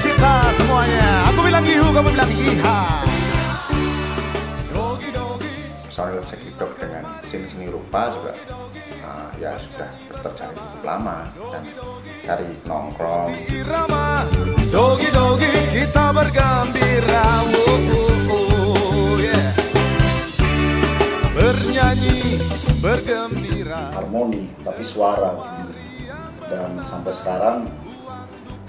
cita semuanya. Aku bilang gihu, kamu bilang iha. Soal Sekidok dengan seni-seni rupa juga. Uh, ya sudah terjalin cukup lama dan cari nongkrong. Dogi dogi kita bergembira. Bernyanyi, bergembira. Harmoni tapi suara. Dan sampai sekarang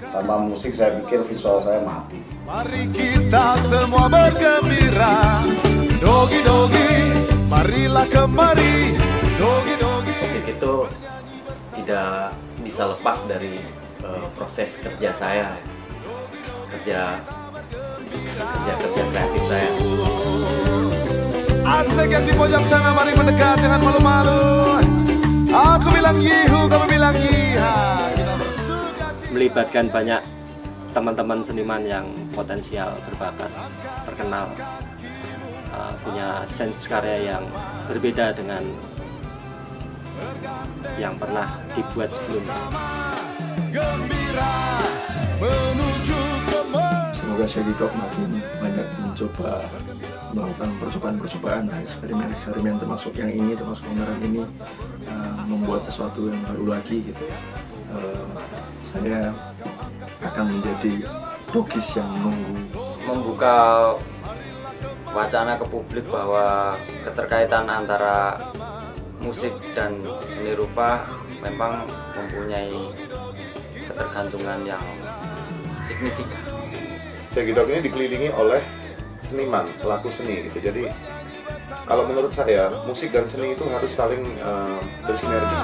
tanpa musik saya pikir visual saya mati. Mari kita semua bergembira. Dogi dogi, marilah kemari. Dogi dogi musik itu tidak bisa lepas dari eh, proses kerja saya. Kerja kerja kerja kreatif saya. Asik yang di pojok sana mari mendekat jangan malu-malu. Aku bilang yihu, kamu bilang cita melibatkan banyak teman-teman seniman yang potensial berbakat terkenal uh, punya sense karya yang berbeda dengan yang pernah dibuat sebelumnya Semoga Shaggy Dog makin banyak mencoba melakukan percobaan-percobaan, eksperimen-eksperimen termasuk yang ini, termasuk pameran ini uh, membuat sesuatu yang baru lagi gitu. Uh, saya akan menjadi dogis yang menunggu membuka wacana ke publik bahwa keterkaitan antara musik dan seni rupa memang mempunyai ketergantungan yang signifikan. Segidok ini dikelilingi oleh seniman, pelaku seni gitu. Jadi kalau menurut saya musik dan seni itu harus saling uh, bersinergi.